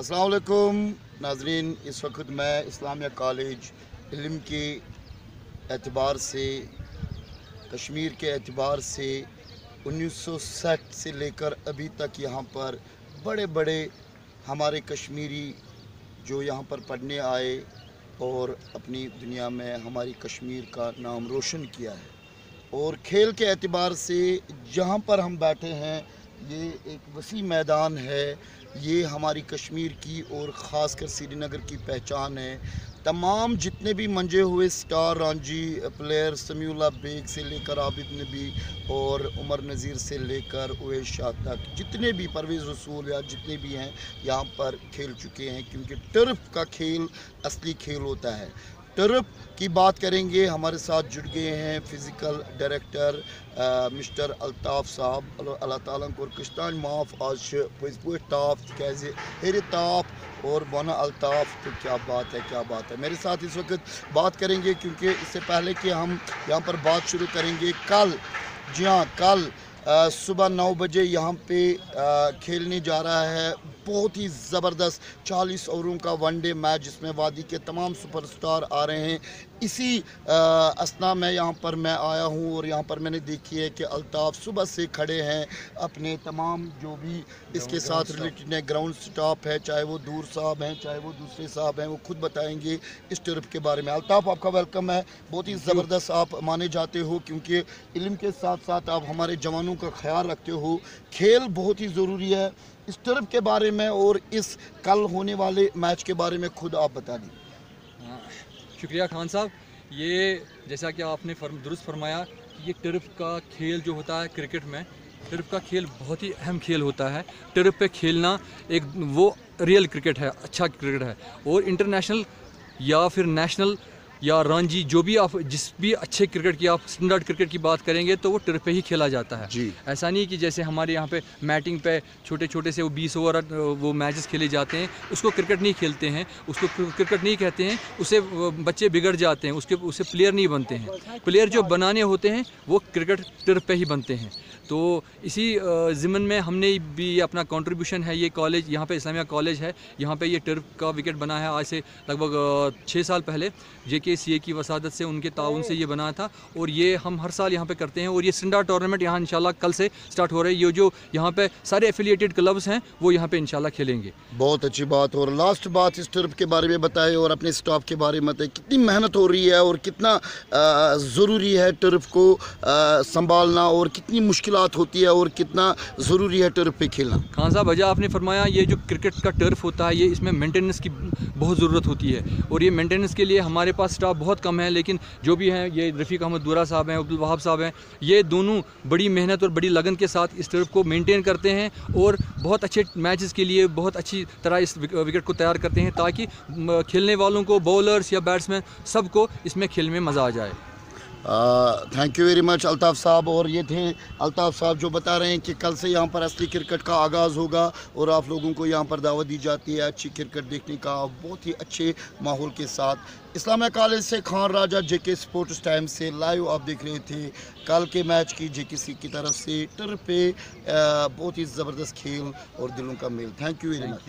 السلام علیکم۔ ناظرین، اس وقت میں اسلامیہ کالج علم کے اعتبار سے، کشمیر کے اعتبار سے انیس سو ساٹھ سے لے کر ابھی تک یہاں پر بڑے بڑے ہمارے کشمیری جو یہاں پر پڑھنے آئے اور اپنی دنیا میں ہماری کشمیر کا نام روشن کیا ہے۔ اور کھیل کے اعتبار سے جہاں پر ہم بیٹھے ہیں یہ ایک وسیع میدان ہے۔ یہ ہماری کشمیر کی اور خاص کر سری نگر کی پہچان ہے۔ تمام جتنے بھی منجے ہوئے star Ranji player Samiullah Baig سے لے کر عابد نبی اور عمر نذیر سے لے کر اویس شاہ تک، جتنے بھی پرویز رسول یا جتنے بھی ہیں، یہاں پر کھیل چکے ہیں۔ کیونکہ ٹرف کا کھیل اصلی کھیل ہوتا ہے۔ ٹرف کی بات کریں گے، ہمارے ساتھ جڑ گئے ہیں فزیکل ڈائریکٹر مسٹر الطاف صاحب، اللہ تعالیٰ کو کشتان معاف آج پز پہ تاف تکیازِ ہیرِ تاپ اور بونا الطاف، تو کیا بات ہے، کیا بات ہے۔ میرے ساتھ اس وقت بات کریں گے کیونکہ اس سے پہلے کہ ہم یہاں پر بات شروع کریں گے کل۔ جی ہاں کل صبح نو بجے یہاں پہ کھیلنے جا رہا ہے۔ بہت ہی زبردست چالیس اووروں کا ون ڈے میچ جس میں وادی کے تمام سپر سٹار آ رہے ہیں۔ اسی اسنا میں یہاں پر میں آیا ہوں اور یہاں پر میں نے دیکھی ہے کہ الطاف صبح سے کھڑے ہیں۔ اپنے تمام جو بھی اس کے ساتھ ریلیٹڈ ہیں گراؤنڈ سٹاپ ہے چاہے وہ دور صاحب ہیں چاہے وہ دوسرے صاحب ہیں وہ خود بتائیں گے اس ٹرپ کے بارے میں۔ الطاف آپ کا ویلکم ہے۔ بہت ہی زبردست آپ مانے جاتے ہو کیونکہ علم کے ساتھ ساتھ آپ ہمارے جوانوں کا خیال رکھتے ہو، کھیل بہت ہی ضروری ہے۔ اس ٹرپ کے بارے میں اور اس کل ہونے والے میچ کے بارے میں خود آپ بتا دیں شکریہ خان صاحب۔ یہ جیسا کہ آپ نے فرم، درست فرمایا یہ ٹرف کا کھیل جو ہوتا ہے کرکٹ میں، ٹرف کا کھیل بہت ہی اہم کھیل ہوتا ہے۔ ٹرف پہ کھیلنا ایک وہ ریئل کرکٹ ہے اچھا کرکٹ ہے۔ اور انٹرنیشنل یا پھر نیشنل یا رانجی جو بھی آپ جس بھی اچھے کرکٹ کی آپ اسٹینڈرڈ کرکٹ کی بات کریں گے تو وہ ٹرف پہ ہی کھیلا جاتا ہے۔ جی۔ ایسا نہیں کہ جیسے ہمارے یہاں پہ میٹنگ پہ چھوٹے چھوٹے سے وہ بیس اوور وہ میچز کھیلے جاتے ہیں اس کو کرکٹ نہیں کھیلتے ہیں اس کو کرکٹ نہیں کہتے ہیں اسے بچے بگڑ جاتے ہیں اس کے اسے پلیئر نہیں بنتے ہیں۔ پلیئر جو بنانے ہوتے ہیں وہ کرکٹ ٹرف پہ ہی بنتے ہیں۔ تو اسی ضمن میں ہم نے بھی اپنا کنٹریبیوشن ہے یہ کالج یہاں پہ اسلامیہ کالج ہے یہاں پہ یہ ٹرف کا وکٹ بنا ہے۔ آج سے لگ بھگ چھ سال پہلے جے کے سی اے کی وسادت سے ان کے تعاون سے یہ بنا تھا اور یہ ہم ہر سال یہاں پہ کرتے ہیں اور یہ سنڈا ٹورنامنٹ یہاں انشاءاللہ کل سے سٹارٹ ہو رہا ہے۔ یہ جو یہاں پہ سارے ایفیلیٹڈ کلبز ہیں وہ یہاں پہ انشاءاللہ کھیلیں گے۔ بہت اچھی بات اور لاسٹ بات اس ٹرپ کے بارے میں بتائے اور اپنے سٹاف کے بارے میں بتائے۔ کتنی محنت ہو رہی ہے اور کتنا ضروری ہے ٹرف کو سنبھالنا اور کتنی مشکلات ہوتی ہے اور کتنا ضروری ہے ٹرف پہ کھیلنا۔ خان صاحب وجہ آپ نے فرمایا یہ جو کرکٹ کا ٹرف ہوتا ہے یہ اس میں مینٹیننس کی بہت ضرورت ہوتی ہے۔ اور یہ مینٹیننس کے لیے ہمارے پاس سٹاف بہت کم ہیں، لیکن جو بھی ہیں، یہ رفیق احمد دورہ صاحب ہیں عبدالوہاب صاحب ہیں، یہ دونوں بڑی محنت اور بڑی لگن کے ساتھ اس ٹرف کو مینٹین کرتے ہیں اور بہت اچھے میچز کے لیے بہت اچھی طرح اس وکٹ کو تیار کرتے ہیں تاکہ کھیلنے والوں کو بولرز یا بیٹسمین سب کو اس میں کھیل میں مزہ آ جائے۔ Thank you very much Altaf صاحب اور یہ تھے الطاف صاحب جو بتا رہے ہیں کہ کل سے یہاں پر اصلی کرکٹ کا آغاز ہوگا اور آپ لوگوں کو یہاں پر دعوت دی جاتی ہے اچھی کرکٹ دیکھنے کا بہت ہی اچھے ماحول کے ساتھ۔ اسلامیہ کالج سے خان راجہ جے کے سپورٹس ٹائم سے لائیو آپ دیکھ رہے تھے۔ کل کے میچ کی جے کے سی کی طرف سے ٹر پہ بہت ہی زبردست کھیل اور دلوں کا میل۔ Thank you very much